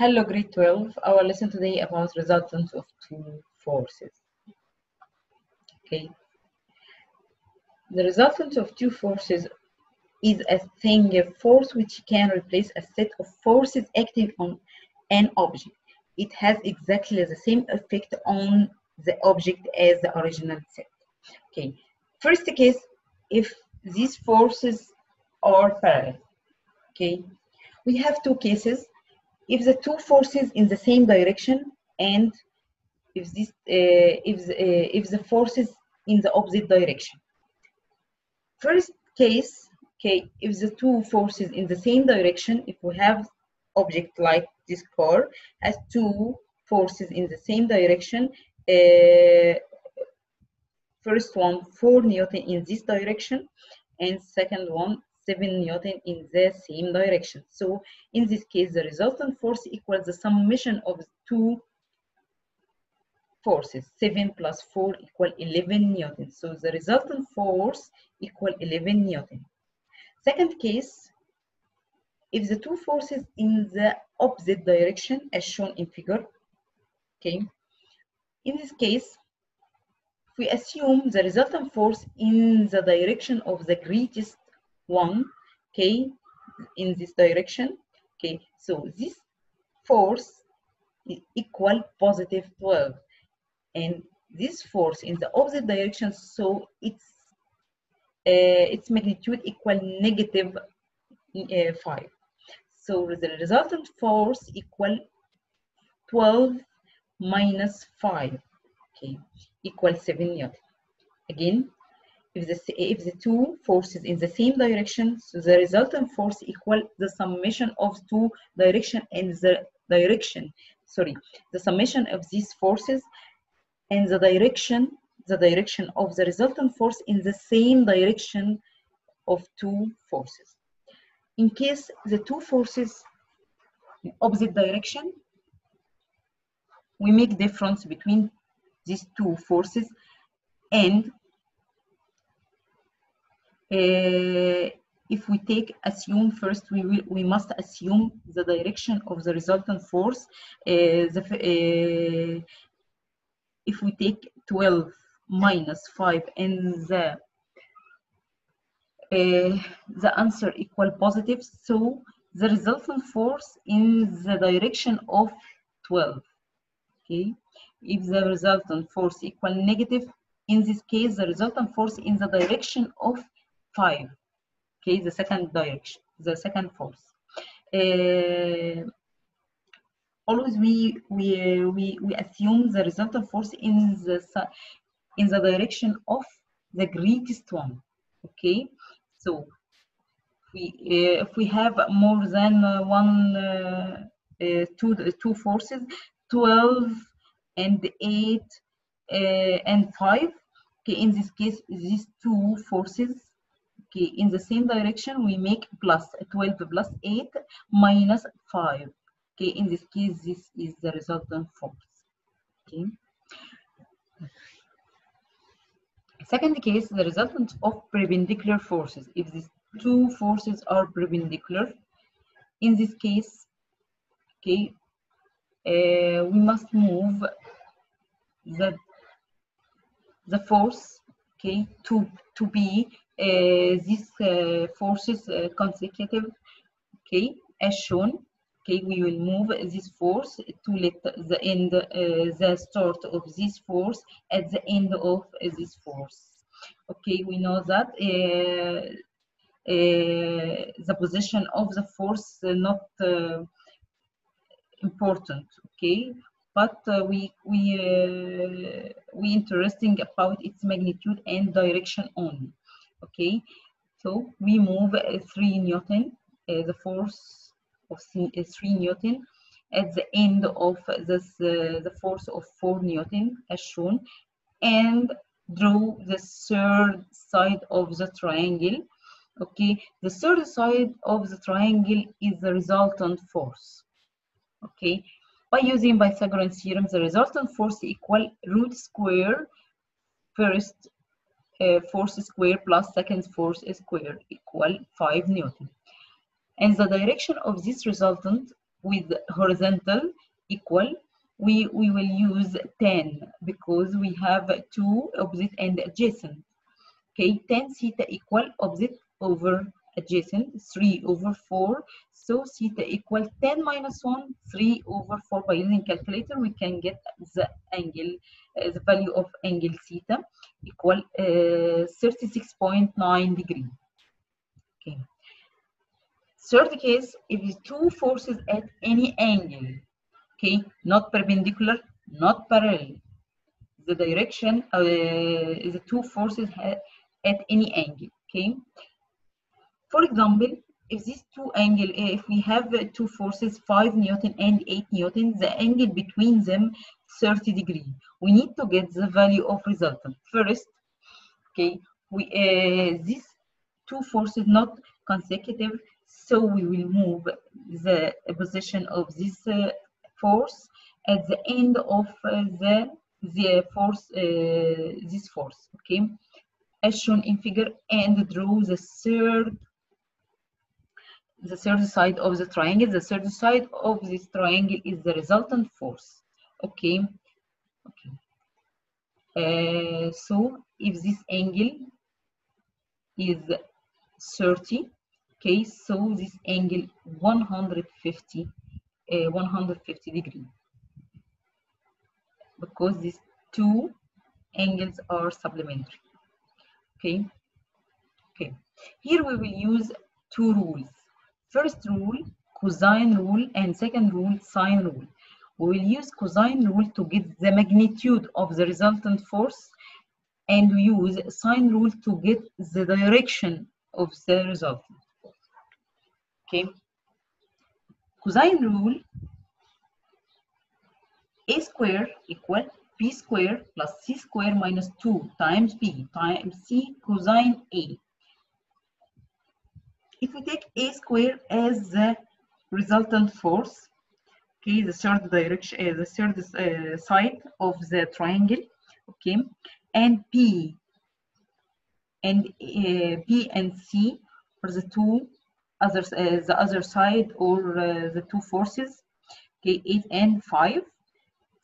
Hello, grade 12. Our lesson today about resultants of two forces. Okay. The resultant of two forces is a thing, a force which can replace a set of forces acting on an object. It has exactly the same effect on the object as the original set. Okay. First case, if these forces are parallel. Okay. We have two cases if the two forces in the same direction and if this uh, if the, uh, if the forces in the opposite direction. First case okay if the two forces in the same direction if we have object like this car has two forces in the same direction uh, first one 4 newton in this direction and second one 7 newton in the same direction. So in this case, the resultant force equals the summation of two forces. 7 plus 4 equal 11 newton. So the resultant force equal 11 newton. Second case, if the two forces in the opposite direction as shown in figure, okay, in this case, we assume the resultant force in the direction of the greatest one okay in this direction okay so this force is equal positive 12 and this force in the opposite direction so its uh, its magnitude equal negative uh, 5 so the resultant force equal 12 minus 5 okay equal 7 newton again if the, if the two forces in the same direction, so the resultant force equal the summation of two direction and the direction, sorry, the summation of these forces and the direction, the direction of the resultant force in the same direction of two forces. In case the two forces in opposite direction, we make difference between these two forces and uh, if we take assume first we will we must assume the direction of the resultant force uh, the, uh, if we take 12 minus 5 and the the answer equal positive so the resultant force in the direction of 12 okay? If the resultant force equal negative in this case the resultant force in the direction of 5 okay the second direction the second force. Uh, always we we we we assume the resultant force in the in the direction of the greatest one okay? So we uh, if we have more than uh, one two two forces 12 and 8 and 5 okay in this case these two forces okay in the same direction we make plus 12 plus 8 minus 5 okay in this case this is the resultant force. Okay. Second case the resultant of perpendicular forces. If these two forces are perpendicular in this case okay uh, we must move the the force okay to to be these uh, forces uh, consecutive okay as shown. Okay we will move this force to let the end the start of this force at the end of this force. Okay we know that the position of the force not important. Okay but uh, we we uh, we interesting about its magnitude and direction only okay so we move uh, 3 newton uh, the force of uh, 3 newton. At the end of this uh, the force of 4 newton as shown and draw the third side of the triangle. Okay the third side of the triangle is the resultant force. Okay by using Pythagorean theorem, the resultant force equal root square first uh, force square plus second force square equal 5 Newton. And the direction of this resultant with horizontal equal, we, we will use tan because we have two opposite and adjacent. Okay, tan theta equal opposite over adjacent, 3 over 4. So theta equal tan minus 1, 3 over 4. By using calculator, we can get the angle, uh, the value of angle theta equal uh, 36.9 degree. Okay. Third case, if two forces at any angle, okay, not perpendicular, not parallel, the direction, uh, the two forces at any angle, okay. For example, if these two angle, if we have two forces, 5 Newton and 8 Newton, the angle between them 30 degree. We need to get the value of resultant. First, okay, we uh, these two forces not consecutive, so we will move the position of this uh, force at the end of uh, the the force uh, this force okay as shown in figure and draw the third the third side of the triangle the third side of this triangle is the resultant force. Okay. Okay. Uh, so if this angle is 30 okay so this angle 150 uh, 150 degree. Because these two angles are supplementary. Okay. Okay. Here we will use two rules first rule cosine rule and second rule sine rule. We will use cosine rule to get the magnitude of the resultant force and we use sine rule to get the direction of the resultant okay? Cosine rule a square equal b square plus c square minus 2 times b times c cosine a. If we take a square as the resultant force, okay, the third direction, uh, the third uh, side of the triangle, okay, and b and uh, b and c are the two other uh, the other side or uh, the two forces, okay, eight and five.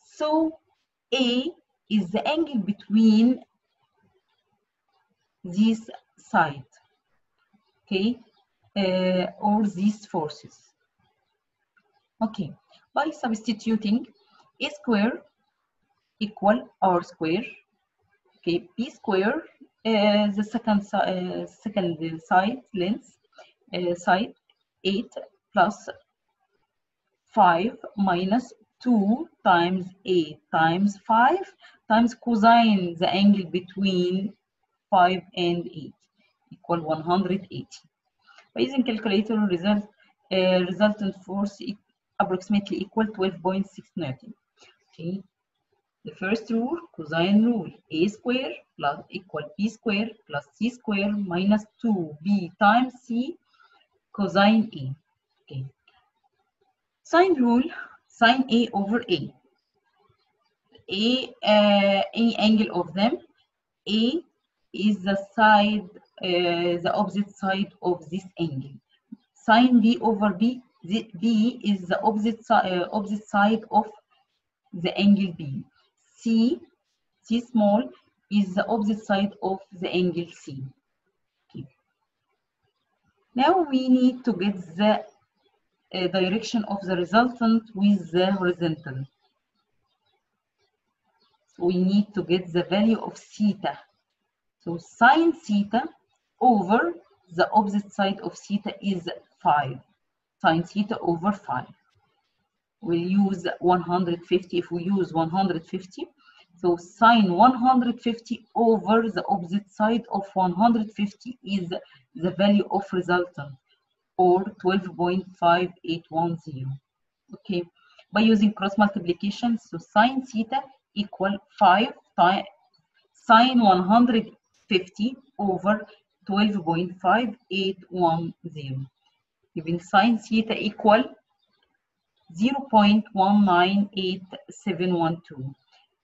So A is the angle between these sides, okay, uh, or these forces. Okay, by substituting A square equal R square, okay, B square, uh, the second, uh, second side length, uh, side 8 plus 5 minus 2 times 8 times 5 times cosine the angle between 5 and 8 equal 180. By using calculator result uh, resultant force approximately equal 12.6 Newton. Okay. The first rule, cosine rule, a square plus equal b square plus c square minus 2b times c cosine a. Okay. Sine rule, sine A over A. A, uh, any angle of them, A is the side, the opposite side of this angle. Sine B over B, the, B is the opposite, uh, opposite side of the angle B. C, C small, is the opposite side of the angle C. Okay. Now we need to get the uh, direction of the resultant with the horizontal. So we need to get the value of theta. So sine theta over the opposite side of theta is 5. Sine theta over 5. We'll use 150 if we use 150. So sine 150 over the opposite side of 150 is the value of resultant or 12.5810. Okay, by using cross multiplication, so sine theta equal 5 times sine 150 over 12.5810. Giving sine theta equal 0.198712.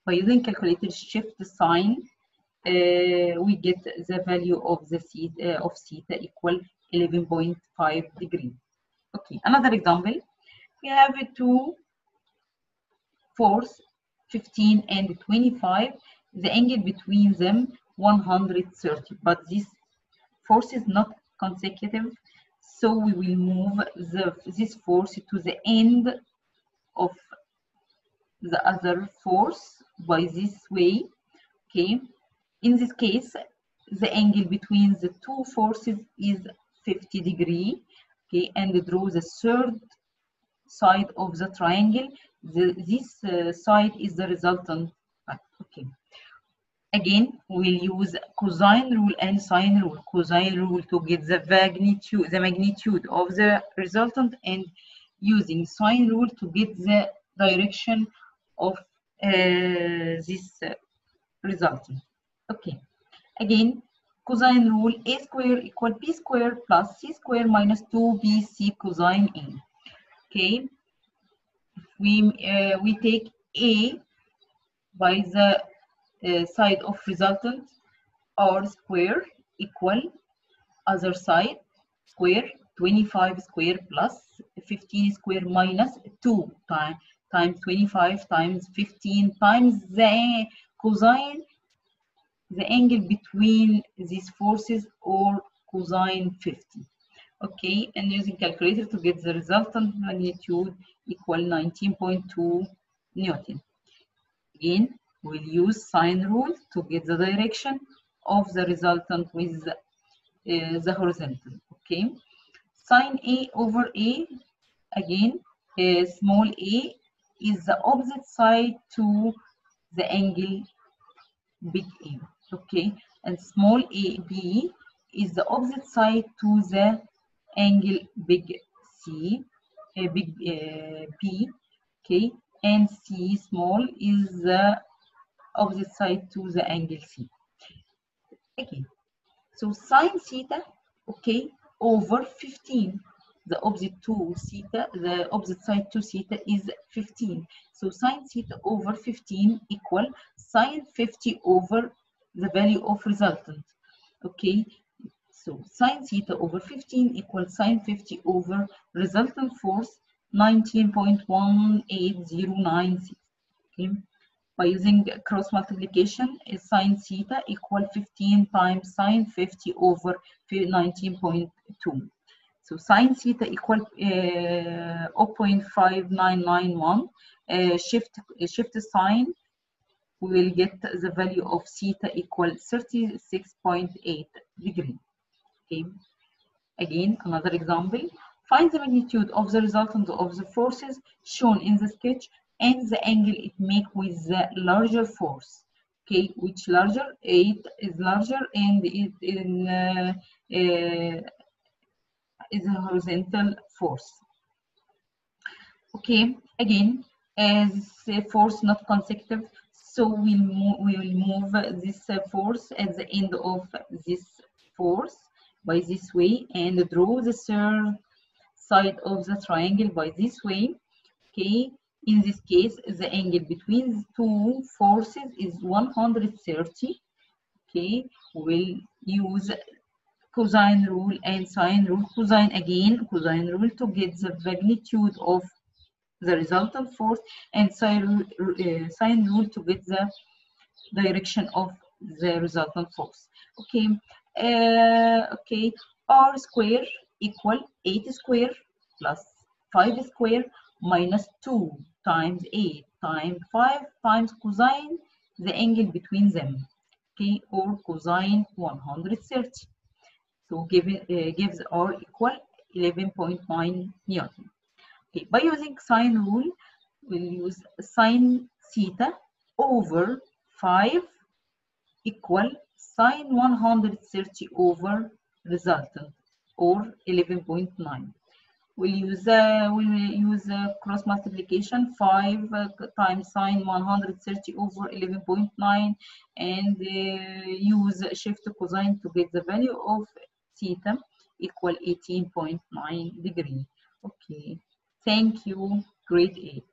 By using calculator shift sine, uh, we get the value of the theta, uh, of theta equal 11.5 degree. Okay, another example. we have two force 15 and 25 the angle between them 130 but this force is not consecutive so we will move the, this force to the end of the other force by this way okay? In this case the angle between the two forces is 50 degree okay? And draw the third side of the triangle. The, this uh, side is the resultant okay again we'll use cosine rule and sine rule. Cosine rule to get the magnitude the magnitude of the resultant and using sine rule to get the direction of uh, this uh, resultant okay. Again cosine rule a square equal b square plus c square minus 2bc cosine a okay. We uh, we take a by the uh, side of resultant r square equal other side square 25 square plus 15 square minus 2 time, times 25 times 15 times the cosine. The angle between these forces or cosine 50 okay and using calculator to get the resultant magnitude equal 19.2 newton. Again we'll use sine rule to get the direction of the resultant with the, uh, the horizontal okay? Sine a over a again uh, small a is the opposite side to the angle big a okay? And small a b is the opposite side to the angle big c uh, big uh, b okay? And c small is the opposite side to the angle c. Okay so sine theta okay over 15 the opposite to theta the opposite side to theta is 15 so sine theta over 15 equal sine 50 over the value of resultant okay? So sine theta over 15 equals sine 50 over resultant force 19.18096 okay by using cross multiplication is sine theta equal 15 times sine 50 over 19.2 so sine theta equal uh, 0.5991 uh, shift shift sine we will get the value of theta equal 36.8 degree. Okay. Again another example. Find the magnitude of the resultant of the forces shown in the sketch and the angle it make with the larger force okay? Which larger? It is larger and it in uh, uh, is a horizontal force. Okay again as a force not consecutive so we'll move, we will move this force at the end of this force by this way and draw the third side of the triangle by this way okay in this case the angle between the two forces is 130 okay? We'll use cosine rule and sine rule. Cosine again cosine rule to get the magnitude of the resultant force and sine uh, sine rule to get the direction of the resultant force okay? Uh, okay r square equal 8 square plus 5 square minus 2 times 8 times 5 times cosine the angle between them. Okay or cosine 130 so given uh, gives r equal 11.9 newton okay by using sine rule we'll use sine theta over 5 equal sine 130 over resultant or 11.9 we'll use uh, we'll use uh, cross multiplication 5 uh, times sine 130 over 11.9 and uh, use shift cosine to get the value of theta equal 18.9 degree. Okay. Thank you. Grade 8